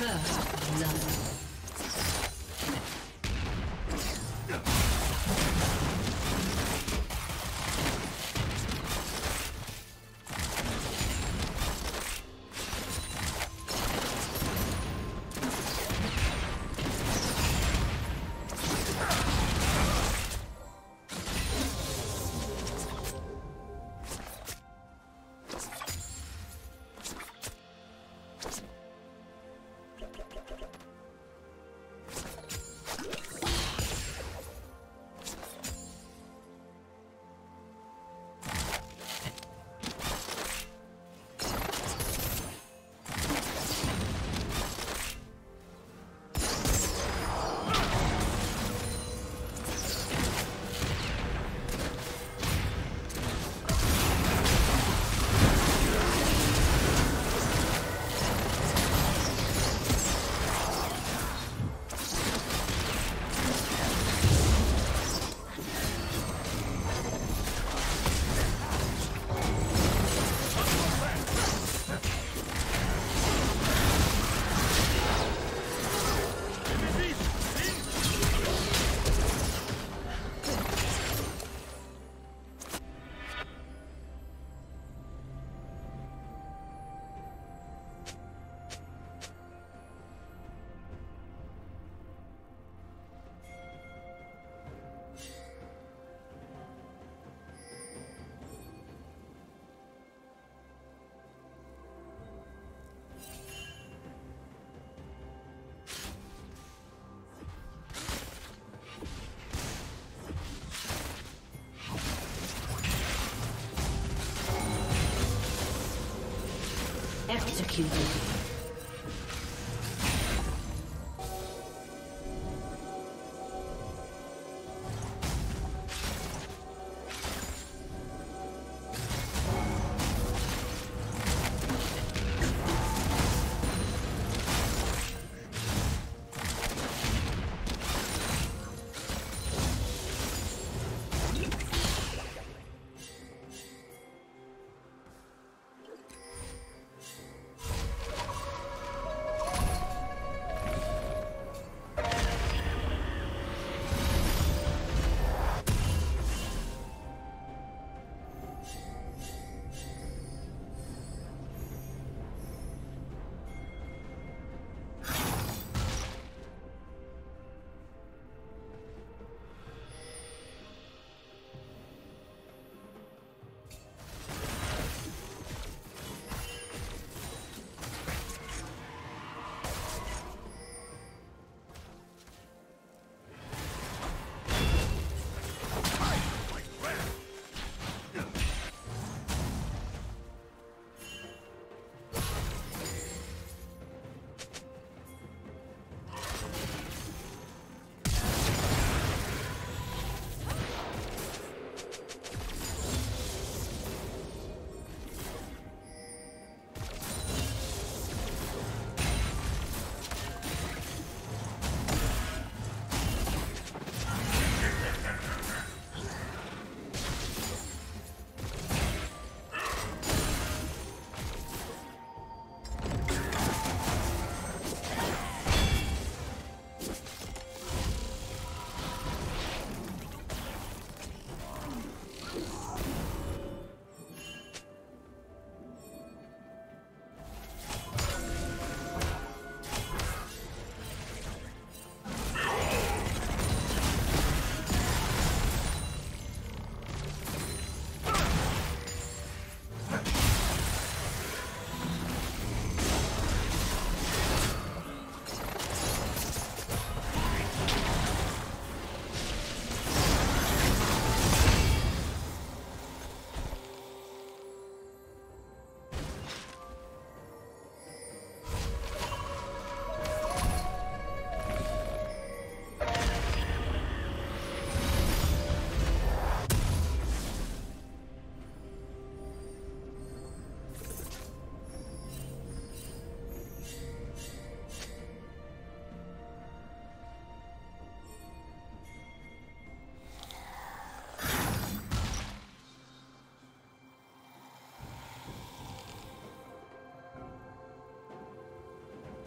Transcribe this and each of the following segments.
First blood. Executed.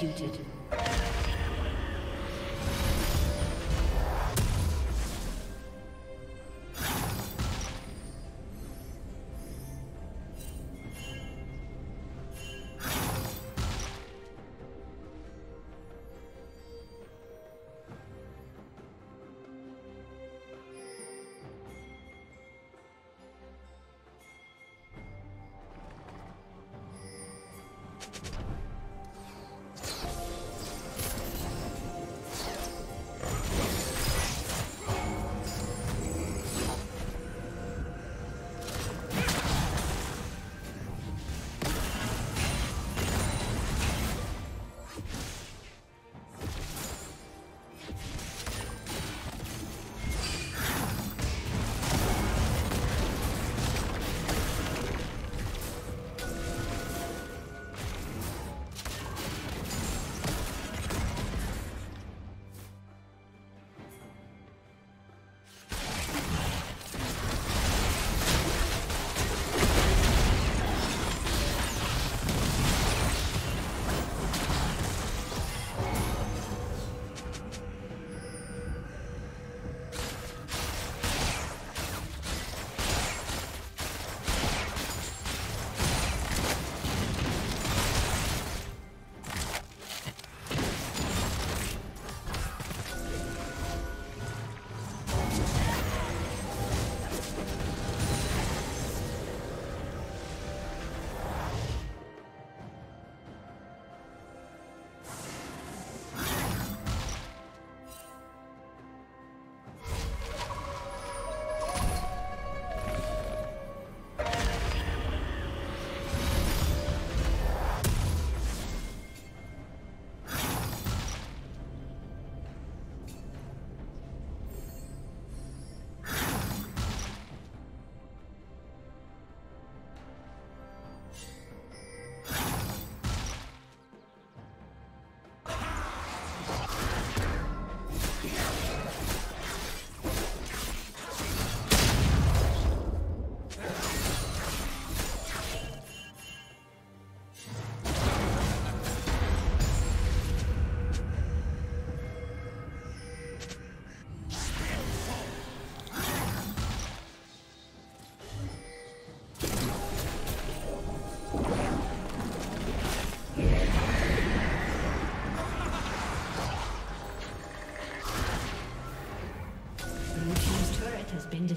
Executed.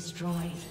Destroyed.